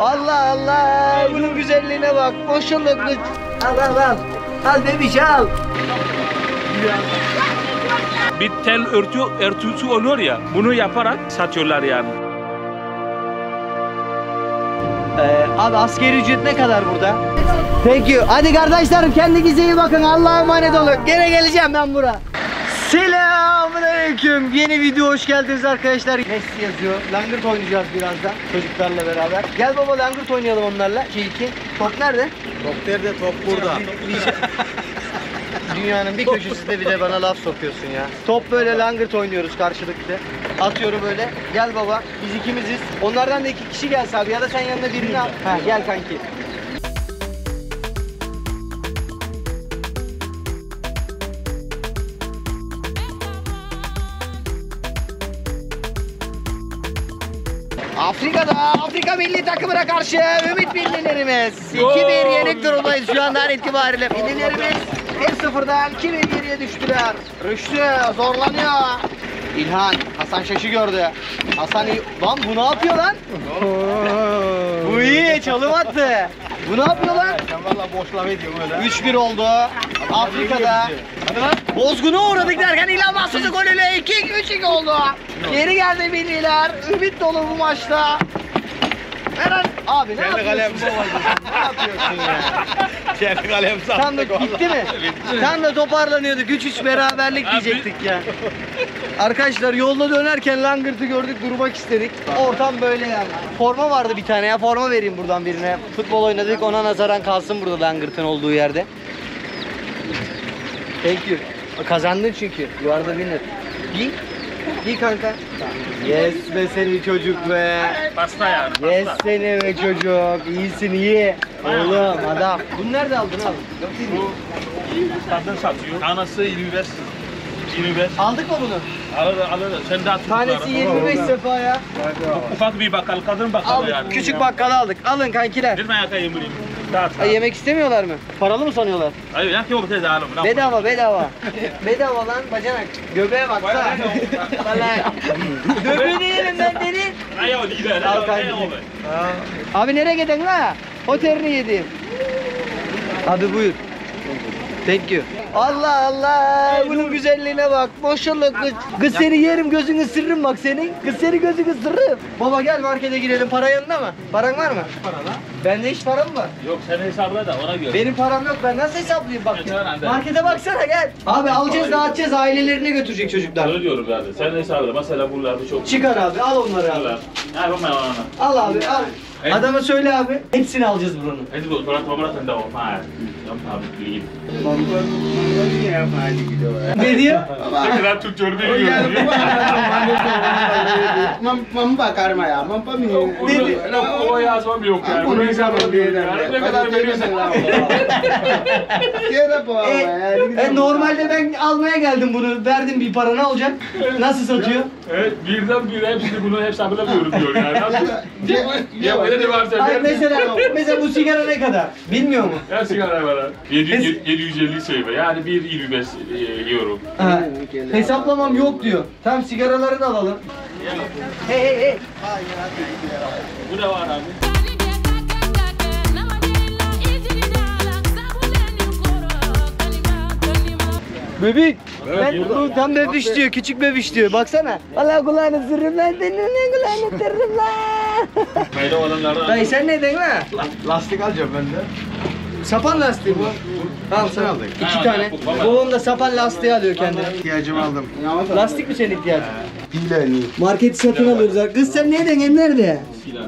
Allah Allah bunun güzelliğine bak. Kız. Al al al. Al bebiş al. Bir tel örtü örtüsü oluyor ya. Bunu yaparak satıyorlar yani. Ee, abi askeri ücret ne kadar burada? Thank you. Hadi kardeşlerim kendinize iyi bakın. Allah'a emanet olun. Gene geleceğim ben bura. Selamünaleyküm. Yeni video hoş geldiniz arkadaşlar. Messi yazıyor. Langırt oynayacağız birazdan çocuklarla beraber. Gel baba langırt oynayalım onlarla. 2-2. Top nerede? Top nerede? Top burada. Dünyanın bir köşesinde bir de bana laf sokuyorsun ya. Top böyle langırt oynuyoruz karşılıklı. Atıyorum böyle. Gel baba. Biz ikimiziz. Onlardan da iki kişi gelse abi ya da sen yanına birini al. Ha gel kanki. Afrika'da Afrika milli takımına karşı ümit millilerimiz. 2-1 yenik durumdayız şu andan itibariyle. Millilerimiz 1-0'dan 2-1 geriye düştüler. Rüştü zorlanıyor. İlhan Hasan Şaş'ı gördü. Hasan iyi. Lan bu ne yapıyor lan? bu iyi çalım attı. Bu ne yapıyor lan? Sen valla boşlama ediyorsun öyle. 3-1 oldu. Afrika'da. Bozguna uğradık derken İlhan Mahsus'u golüyle 2-3 oldu. Geri geldi milliler. Ümit dolu bu maçta. Eren abi ne Kendi kalem. yapıyorsun babacığım? ne yapıyorsun ya? Kendi kalem sattık Tam da gitti mi? Tam da toparlanıyorduk. 3-3 beraberlik diyecektik ya. Arkadaşlar yolda dönerken Langırt'ı gördük durmak istedik. Ortam böyle yani. Forma vardı bir tane ya forma vereyim buradan birine. Futbol oynadık ona nazaran kalsın burada Langırt'ın olduğu yerde. Thank you. Kazandın çünkü. You are the winner. Giy kanka. Yes be seni çocuk be. Pasta yani. Yes seni be çocuk. İyisin iyi. Oğlum adam. Bunu nerede aldın abi? Bu kadın satıyor. Tanesi 25. 25. Aldık mı bunu? Alır alır. Sen de at. Tanesi 25 sefa ya. Ufak bir bakkal, kadın bakkalı Aldık. yani. Küçük bakkala aldık. Alın kankiler. Bir ayaka yemireyim. Dağıt. Ay, yemek istemiyorlar mı? Paralı mı sanıyorlar? Hayır, ya kim o teyze alım. Bedava bedava. bedava lan bacanak. Göbeğe baksana. Vallahi. Göbeğini yerim ben derin. Ay o değil. Al kanki. Abi nereye gidiyorsun la? Otelini yedim. Abi buyur. Thank you. Allah Allah bunun güzelliğine bak. Maşallah kız. Kız seni yerim gözünü ısırırım bak senin. Kız seni gözünü ısırırım. Baba gel markete girelim. Para yanında mı? Paran var mı? Para Bende hiç param var. Yok sen hesapla da ona göre. Benim param yok. Ben nasıl hesaplayayım bak. Markete baksana gel. Abi alacağız dağıtacağız ailelerine götürecek çocuklar. Öyle diyorum yani. Sen hesapla. Mesela bunlar çok. Çıkar abi al onları abi. Yapma ya ona. Al abi al. Adama söyle abi. Hepsini alacağız buranın. Hadi bu sonra tomara sen de o. Ne diyor? Ne kadar Türkçe bilmiyorum. Membakar maya, mempamini. O yazmam yok yani. Bunu diyor yani. Ne kadar veriyorsun? E, e, normalde ben almaya geldim bunu. Verdim bir para ne olacak? Nasıl satıyor? Evet, birden bir hepsini bunu hesaplamıyorum diyor yani. Nasıl? Ya böyle de varsa mesela mesela bu sigara ne kadar? Bilmiyor mu? Ya sigara var. 750 sayfa. Yani 1.25 e, euro. Ha, hesaplamam yok diyor. Tamam sigaraları da alalım. Hey hey hey. Bu da var abi. Bebek. Ben bu tam bebiş diyor, küçük bebiş diyor. Baksana. Allah kulağını sırrım lan, senin ne kulağını sırrım lan. Kayda olanlardan. Dayı sen ne dedin lan? Lastik alacağım ben de. Sapan lastiği bu. Tamam sen aldık. İki tane. baba. Babam da sapan lastiği alıyor kendine. İhtiyacımı aldım. Lastik mi senin ihtiyacın? Market satın alıyoruz. Kız sen ne dedin nerede?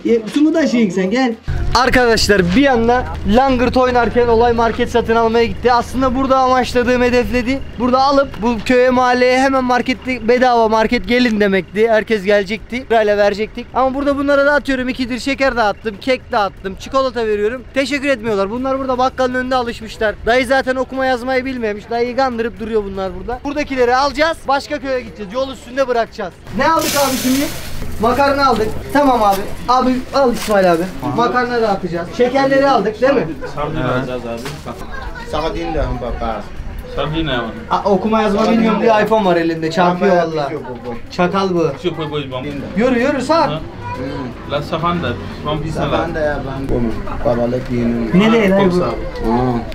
Ya, su mu taşıyın sen gel. Arkadaşlar bir anda langırt oynarken olay market satın almaya gitti. Aslında burada amaçladığım hedefledi. Burada alıp bu köye mahalleye hemen markette bedava market gelin demekti. Herkes gelecekti. Sırayla verecektik. Ama burada bunlara dağıtıyorum. ikidir şeker dağıttım. Kek dağıttım. Çikolata veriyorum. Teşekkür etmiyorlar. Bunlar burada bakkalın önünde alışmışlar. Dayı zaten okuma yazmayı bilmemiş. Dayıyı kandırıp duruyor bunlar burada. Buradakileri alacağız. Başka köye gideceğiz. Yol üstünde bırakacağız. Ne aldık abi şimdi? Makarna aldık. Tamam abi. Abi al İsmail abi. Makarna dağıtacağız. Şekerleri aldık değil mi? Sardina alacağız abi. Sakatin de papa. Sardina ama. Aa, okuma yazma bilmiyorum diye iPhone var elinde. Çarpıyor valla. Çakal bu. Şu koy koy bom. Yürü yürü sar. La salak. Savanda ya ben. Babalık yeni. Ne değil lan bu?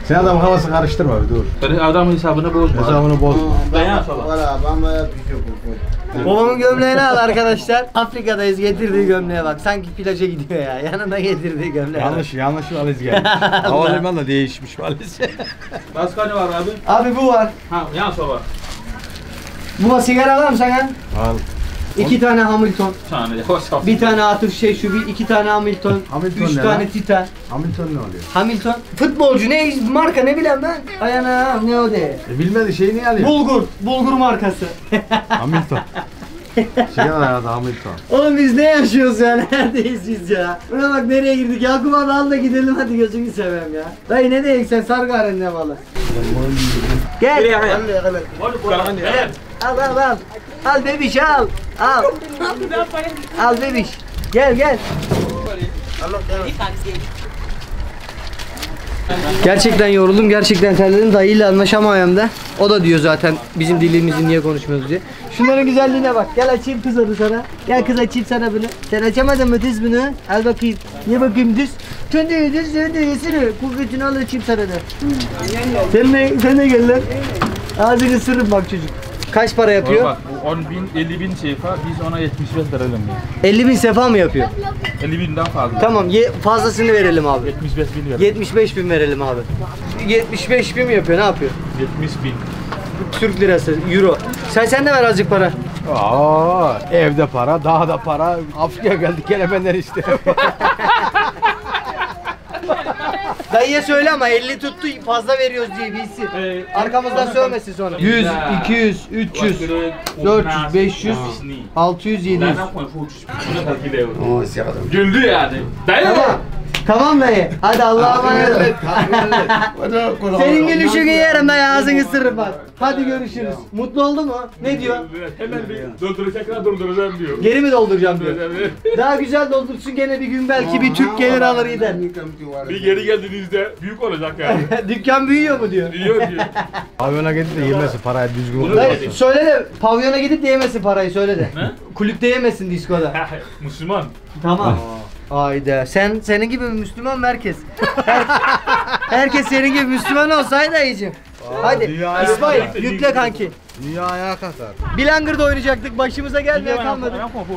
Sen adam havası karıştırma bir dur. Hadi adam hesabını bozma. Hesabını boz. Dayan. Valla ben böyle bir şey bu. Babamın gömleğini al arkadaşlar. Afrika'dayız getirdiği gömleğe bak. Sanki plaja gidiyor ya. Yanında getirdiği gömleğe bak. Yanlış yanlış valiz geldi. Havalimanı da değişmiş valiz. Başka ne var abi? Abi bu var. Ha yan sola. Bu sigara var mı sana? Al. İki tane Hamilton. Bir tane yavaş yavaş. Bir tane Atıf şey şu bir iki tane Hamilton. Hamilton üç ne tane lan? Titan. Hamilton ne oluyor? Hamilton. Futbolcu ne marka ne bileyim ben. Ayana ne o de. E bilmedi şey niye alıyor? Bulgur. Bulgur markası. Hamilton. Şey ya da Hamilton. Oğlum biz ne yaşıyoruz ya? Neredeyiz biz ya? Buna bak nereye girdik? Yakup abi al da gidelim hadi gözünü seveyim ya. Dayı ne diyeceksin sen sar garen ne balı. Gel. Evet. Al al al. Al bebiş al. Al. Al bebiş. Gel gel. Gerçekten yoruldum, gerçekten terledim. Dayıyla anlaşamıyorum da. O da diyor zaten bizim dilimizi niye konuşmuyoruz diye. Şunların güzelliğine bak. Gel açayım kız onu sana. Gel kız açayım sana bunu. Sen açamadın mı düz bunu? Al bakayım. Ye bakayım düz. Ye düz, de yesene. Kuvvetini al açayım sana da. Sen de, sen de gel lan. Ağzını ısırırım bak çocuk. Kaç para yapıyor? 10 bin 50 bin sefa biz ona 75 verelim. 50 bin sefa mı yapıyor? 50 binden fazla. Tamam ye, fazlasını verelim abi. 75 bin verelim. 75 bin verelim abi. 75 bin mi yapıyor ne yapıyor? 70 bin. Türk lirası, euro. Sen sen de ver azıcık para. Aa, evde para, dağda para. Afrika'ya geldik gene benden işte. Dayıya söyle ama 50 tuttu fazla veriyoruz diye bilsin. Ee, Arkamızdan sövmesin sonra. 100, 200, 300, 400, 500, 600, 700. Güldü yani. Dayan Tamam. Tamam dayı. Hadi Allah'a emanet ol. Senin gülüşünü yerim dayı ağzını ısırırım bak. Hadi görüşürüz. Mutlu oldu mu? Ne diyor? Hemen bir doldur tekrar dolduracağım diyor. Geri mi dolduracağım diyor. Daha güzel doldursun gene bir gün belki bir Türk gelir alır gider. bir geri geldiğinizde büyük olacak yani. Dükkan büyüyor mu diyor. Diyor diyor. Pavyona gidip de yemesi parayı düzgün Dayı söyle de pavyona gidip de yemesin parayı söyle de. Ne? Kulüpte yemesin diskoda. Müslüman. Tamam. Hayda. Sen senin gibi Müslüman merkez. Her- herkes senin gibi Müslüman olsaydı dayıcım. Hadi İsmail kadar. yükle kanki. Dünya ayağa kalkar. Bilangır'da oynayacaktık. Başımıza gelmeye kalmadı.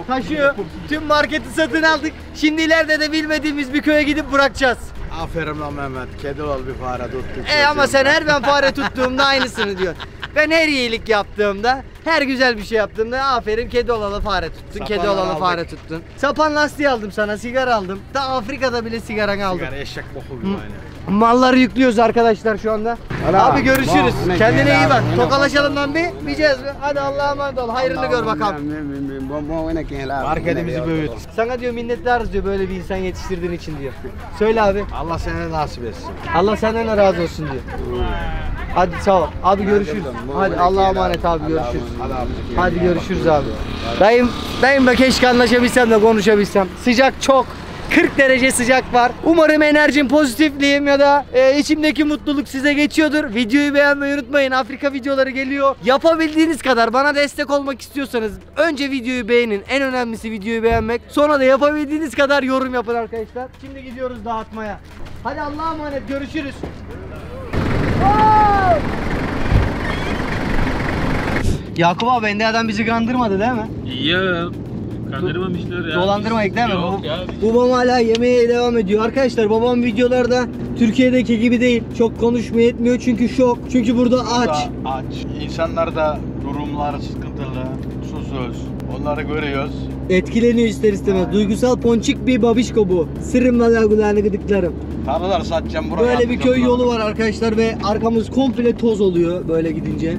Taşıyor. Tüm marketi satın aldık. Şimdi ileride de bilmediğimiz bir köye gidip bırakacağız. Aferin lan Mehmet. Kedi ol bir fare tuttuk. E ama sen her ben fare tuttuğumda aynısını diyorsun. Ben her iyilik yaptığımda, her güzel bir şey yaptığımda aferin kedi olalı fare tuttun, kedi Sapanlar olalı aldık. fare tuttun. Sapan lastiği aldım sana, sigara aldım. Da Afrika'da bile sigaranı aldım. Sigara eşek boku gibi aynı. Malları yüklüyoruz arkadaşlar şu anda. Ana, Abi görüşürüz. bak, Kendine iyi bak. Tokalaşalım lan bir. Bileceğiz mi? Hadi Allah'a emanet ol. Hayrını gör bakalım. Marketimizi büyüt. Sana diyor minnettarız diyor böyle bir insan yetiştirdiğin için diyor. Söyle abi. Allah sana nasip etsin. Allah senden de razı olsun diyor. Hadi sağ ol. Abi görüşürüz. Hadi Allah'a emanet abi görüşürüz. Hadi görüşürüz abi. Dayım, dayım da keşke anlaşabilsem de konuşabilsem. Sıcak çok. 40 derece sıcak var. Umarım enerjim, pozitifliğim ya da e, içimdeki mutluluk size geçiyordur. Videoyu beğenmeyi unutmayın. Afrika videoları geliyor. Yapabildiğiniz kadar bana destek olmak istiyorsanız önce videoyu beğenin. En önemlisi videoyu beğenmek. Sonra da yapabildiğiniz kadar yorum yapın arkadaşlar. Şimdi gidiyoruz dağıtmaya. Hadi Allah'a emanet. Görüşürüz. Yakup abi Ende adam bizi kandırmadı değil mi? Ya. Kandırmamışlar ya. Dolandırmayık değil mi? Yok Bu- ya. Babam hala yemeğe devam ediyor. Arkadaşlar babam videolarda Türkiye'deki gibi değil. Çok konuşmaya etmiyor çünkü şok. Çünkü burada aç. Aç. İnsanlar da durumları sıkıntılı, susuz. Onları görüyoruz. Etkileniyor ister istemez. Duygusal ponçik bir babişko bu. Sırrım valla kulağını gıdıklarım. Tarlalar satacağım buraya. Böyle bir köy yolu var arkadaşlar ve arkamız komple toz oluyor böyle gidince.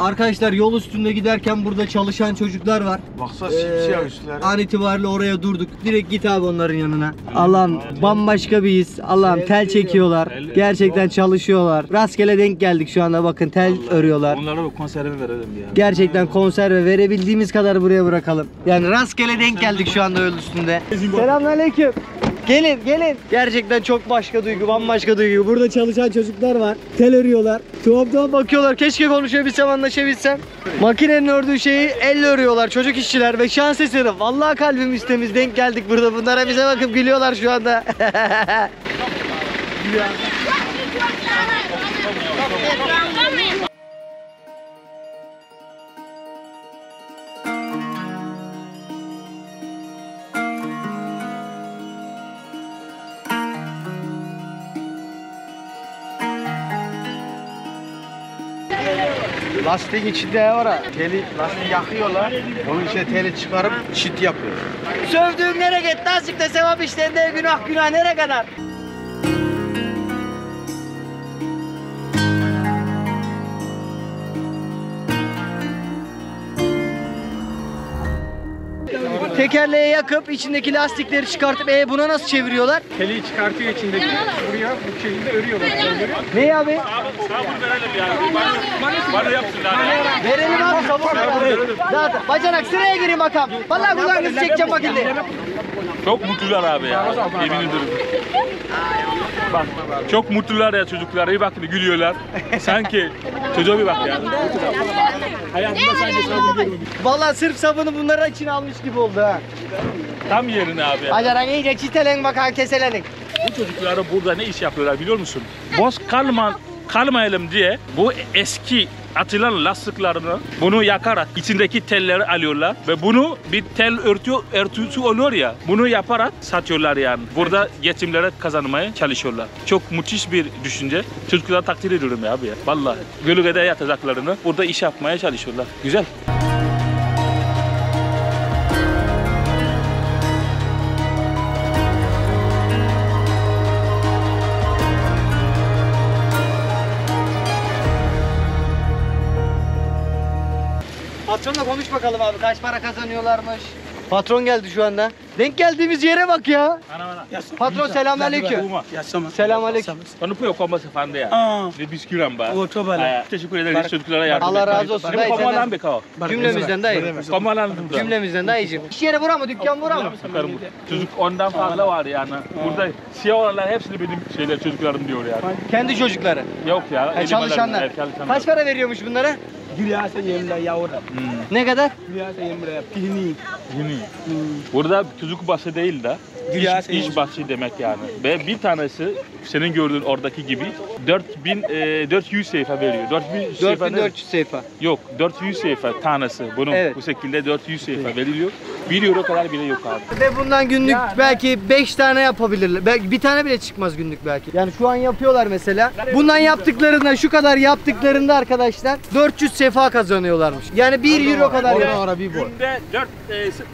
Arkadaşlar yol üstünde giderken burada çalışan çocuklar var. Baksana Ee, simsiyah üstleri. an itibariyle oraya durduk. Direkt git abi onların yanına. Allah'ım bambaşka bir his. Allah'ım tel çekiyorlar. Gerçekten çalışıyorlar. Rastgele denk geldik şu anda bakın tel örüyorlar. Onlara bir konserve verelim ya. Gerçekten konserve verebildiğimiz kadar buraya bırakalım. Yani rastgele denk geldik şu anda yol üstünde. Selamünaleyküm. Gelin gelin. Gerçekten çok başka duygu, bambaşka duygu. Burada çalışan çocuklar var. Tel örüyorlar. Tuhaf tuhaf bakıyorlar. Keşke konuşabilsem, anlaşabilsem. Makinenin ördüğü şeyi elle örüyorlar. Çocuk işçiler ve şans eseri. Vallahi kalbimiz temiz. Denk geldik burada. Bunlara bize bakıp gülüyorlar şu anda. Lastiğin içinde var ha? Teli, lastiği yakıyorlar. Onun içine teli çıkarıp çit yapıyor. Sövdüğüm nereye gitti? Azıcık da sevap işlerinde günah günah nereye kadar? Tekerleğe yakıp içindeki lastikleri çıkartıp e buna nasıl çeviriyorlar? Teliyi çıkartıyor içindeki. Buraya bu şekilde örüyorlar. Ne abi? Sabun verelim yani. Bana, bana yapsınlar. Verelim abi sabun verelim. Zaten bacanak sıraya gireyim bakalım. Vallahi kulağınızı çekeceğim bakın diye. Çok mutlular abi ya. Yemin ederim. Bak çok mutlular ya çocuklar. İyi bak gülüyorlar. Sanki çocuğa bir bak ya. Hayatında sanki sabun görmemiş. Vallahi sırf sabunu bunların için almış gibi oldu ha. Tam yerine abi. ya. Bacanak iyice çitelen bakan keselenin. Bu çocukları burada ne iş yapıyorlar biliyor musun? Boz kalma, kalmayalım diye bu eski atılan lastiklerini bunu yakarak içindeki telleri alıyorlar ve bunu bir tel örtü örtüsü oluyor ya bunu yaparak satıyorlar yani. Burada geçimlere kazanmaya çalışıyorlar. Çok müthiş bir düşünce. Çocukları takdir ediyorum ya abi ya. Vallahi gölgede yatacaklarını burada iş yapmaya çalışıyorlar. Güzel. Konuş bakalım abi kaç para kazanıyorlarmış. Patron geldi şu anda. Denk geldiğimiz yere bak ya. Patron selamünaleyküm. Selamünaleyküm. Yung komba sa fanda ya? Ve bisküren ba? Oto bala. Ay, Teşekkür ederiz çocuklara yardım Allah razı olsun. Ne Dayı senden- komalan be kao? Cümlemizden dayı. Komalan da. Cümlemizden dayıcım. İş yeri bura mı? Dükkan bura mı? Çocuk ondan fazla var yani. Burada siyah olanlar hepsini benim şeyler çocuklarım diyor yani. Kendi çocukları. Yok ya. Çalışanlar. Kaç para veriyormuş bunlara? Gülyasa yemla yavra. Hmm. Ne kadar? Gülyasa yemla pihni. Yeni. Burada çocuk bahçe değil de Gülyasa iş, iş bahçe demek yani. Ve bir tanesi senin gördüğün oradaki gibi 4000 e, 400 sayfa veriyor. 4000 sayfa ne? 4400 sayfa. Yok 400 sayfa tanesi. Bunun Evet. bu şekilde 400 sayfa veriliyor. 1 euro kadar bile yok abi. Ve bundan günlük belki 5 tane yapabilirler. Belki bir tane bile çıkmaz günlük belki. Yani şu an yapıyorlar mesela. Bundan yaptıklarında şu kadar yaptıklarında arkadaşlar 400 sefa kazanıyorlarmış. Yani 1 euro kadar. Günde 4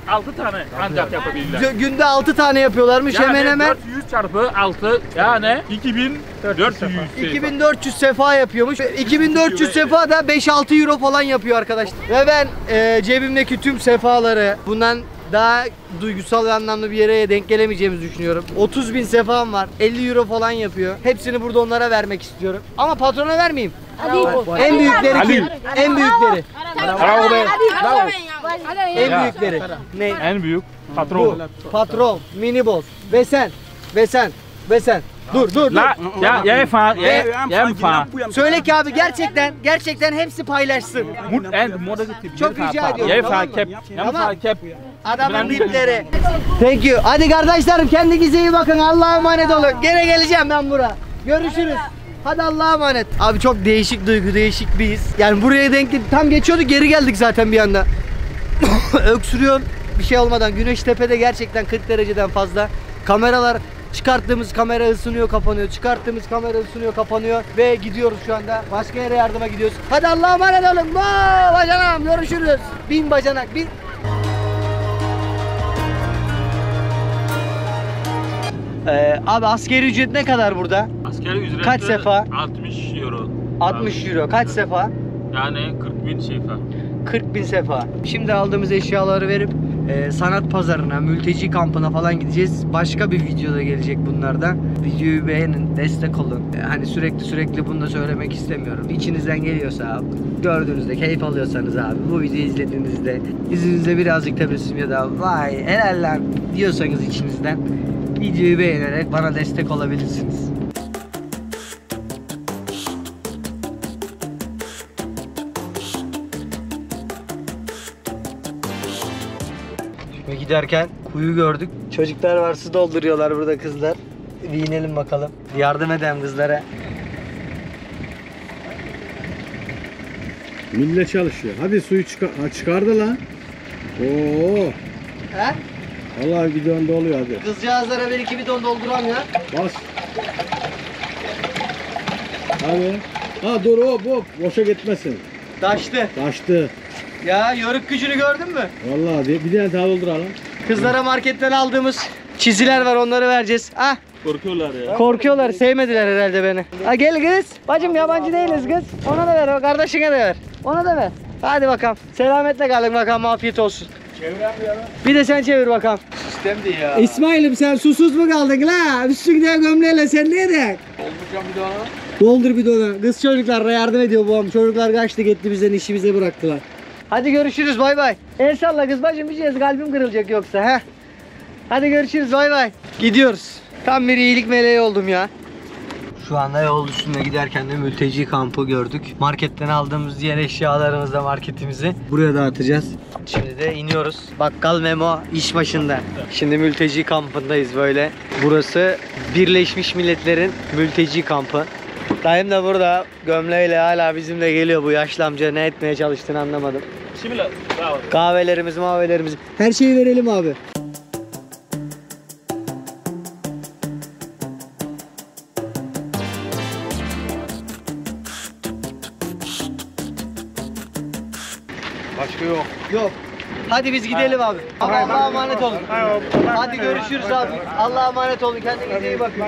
6 tane ancak yapabilirler. Günde 6 tane yapıyorlarmış. Yani hemen hemen 400 çarpı 6 yani 2400 sayfa. 2400 sefa yapıyormuş. 2400 sefa da 5-6 euro falan yapıyor arkadaşlar. Ve ben e, cebimdeki tüm sefaları bundan daha duygusal ve anlamlı bir yere denk gelemeyeceğimizi düşünüyorum. 30 bin sefam var. 50 euro falan yapıyor. Hepsini burada onlara vermek istiyorum. Ama patrona vermeyeyim. En büyükleri kim? En büyükleri. Bravo be. En Ya. büyükleri. Ne? En büyük Bu. patron. Patron, mini boss ve sen. Ve sen. Ve sen. Dur dur dur. Ya ya fa ya ya fa. Söyle ki abi gerçekten gerçekten hepsi paylaşsın. Mut en moda tip. Çok rica ediyorum, Ya mı? kep. Ya kep. Adamın dipleri. Thank you. Hadi kardeşlerim kendinize iyi bakın. Allah'a emanet olun. Gene geleceğim ben bura. Görüşürüz. Hadi Allah'a emanet. Abi çok değişik duygu, değişik bir his. Yani buraya denk tam geçiyorduk geri geldik zaten bir anda. Öksürüyorum bir şey olmadan. Güneş tepede gerçekten 40 dereceden fazla. Kameralar çıkarttığımız kamera ısınıyor kapanıyor. Çıkarttığımız kamera ısınıyor kapanıyor. Ve gidiyoruz şu anda. Başka yere yardıma gidiyoruz. Hadi Allah'a emanet olun. Vay bacanağım görüşürüz. Bin bacanak bin. Ee, abi askeri ücret ne kadar burada? Askeri ücreti Kaç sefa? 60 euro. 60 euro. Kaç sefa? Yani 40 bin sefa. 40 bin sefa. Şimdi aldığımız eşyaları verip e, sanat pazarına, mülteci kampına falan gideceğiz. Başka bir videoda gelecek bunlardan. Videoyu beğenin, destek olun. E, hani sürekli sürekli bunu da söylemek istemiyorum. İçinizden geliyorsa gördüğünüzde keyif alıyorsanız abi, bu videoyu izlediğinizde yüzünüzde birazcık tebessüm ya da vay helal lan diyorsanız içinizden videoyu beğenerek bana destek olabilirsiniz. Giderken kuyu gördük. Çocuklar var su dolduruyorlar burada kızlar. Bir inelim bakalım. Yardım edelim kızlara. Millet çalışıyor. Hadi suyu çıkar ha, çıkardı lan. Oo. He? Vallahi gidiyorsun doluyor hadi. Kızcağızlara bir iki bidon dolduram ya. Bas. Hadi. Ha dur hop hop. Boşa gitmesin. Taştı. Taştı. Ya yörük gücünü gördün mü? Vallahi bir, bir tane daha dolduralım. Kızlara marketten aldığımız çiziler var onları vereceğiz. Ah Korkuyorlar ya. korkuyorlar sevmediler herhalde beni. Ha gel kız. Bacım yabancı değiliz kız. Ona da ver o kardeşine de ver. Ona da ver. Hadi bakalım. Selametle kalın bakalım afiyet olsun. Bir de sen çevir bakalım. Sistemdi ya. İsmail'im sen susuz mu kaldın la? Üstünde gömleğiyle sen ne edek? Dolduracağım bir daha. Doldur bidonu. Kız çocuklara yardım ediyor babam. Çocuklar kaçtı gitti bizden işimize bıraktılar. Hadi görüşürüz bay bay. El salla kız bacım bir şey kalbim kırılacak yoksa he. Hadi görüşürüz bay bay. Gidiyoruz. Tam bir iyilik meleği oldum ya. Şu anda yol üstünde giderken de mülteci kampı gördük. Marketten aldığımız diğer eşyalarımızı da marketimizi buraya dağıtacağız. Şimdi de iniyoruz. Bakkal Memo iş başında. Şimdi mülteci kampındayız böyle. Burası Birleşmiş Milletler'in mülteci kampı. Dayım da burada gömleğiyle hala bizimle geliyor bu yaşlı amca ne etmeye çalıştığını anlamadım. Şimdi bravo. Kahvelerimiz, mavelerimiz. Her şeyi verelim abi. Başka yok. Yok. Hadi biz gidelim abi. Allah'a emanet olun. Hadi görüşürüz abi. Allah'a emanet olun. Kendinize iyi bakın.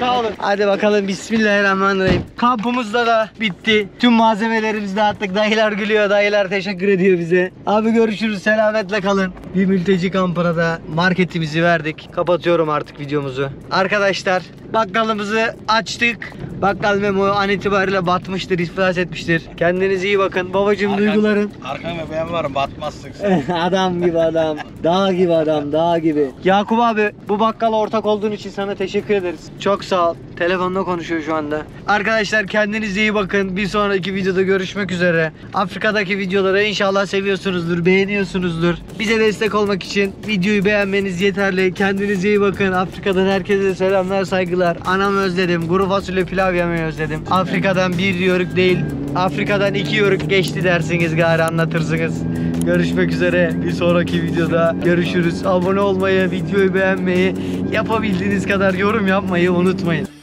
Sağ olun. Hadi bakalım Bismillahirrahmanirrahim. Kampımız da bitti. Tüm malzemelerimizi dağıttık. Dayılar gülüyor. Dayılar teşekkür ediyor bize. Abi görüşürüz. Selametle kalın. Bir mülteci kampına da marketimizi verdik. Kapatıyorum artık videomuzu. Arkadaşlar bakkalımızı açtık. Bakkal Memo an itibariyle batmıştır, iflas etmiştir. Kendinize iyi bakın. Babacım duyguların. Arkanda ben varım batmazsın sen. adam gibi adam. Dağ gibi adam, dağ gibi. Yakup abi bu bakkala ortak olduğun için sana teşekkür ederiz. Çok sağ ol. Telefonla konuşuyor şu anda. Arkadaşlar kendinize iyi bakın. Bir sonraki videoda görüşmek üzere. Afrika'daki videoları inşallah seviyorsunuzdur, beğeniyorsunuzdur. Bize destek olmak için videoyu beğenmeniz yeterli. Kendinize iyi bakın. Afrika'dan herkese selamlar, saygılar. Anamı özledim. Kuru fasulye pilav yemeyi özledim. Afrika'dan bir yörük değil, Afrika'dan iki yörük geçti dersiniz gari anlatırsınız. Görüşmek üzere. Bir sonraki videoda görüşürüz. Abone olmayı, videoyu beğenmeyi, yapabildiğiniz kadar yorum yapmayı unutmayın.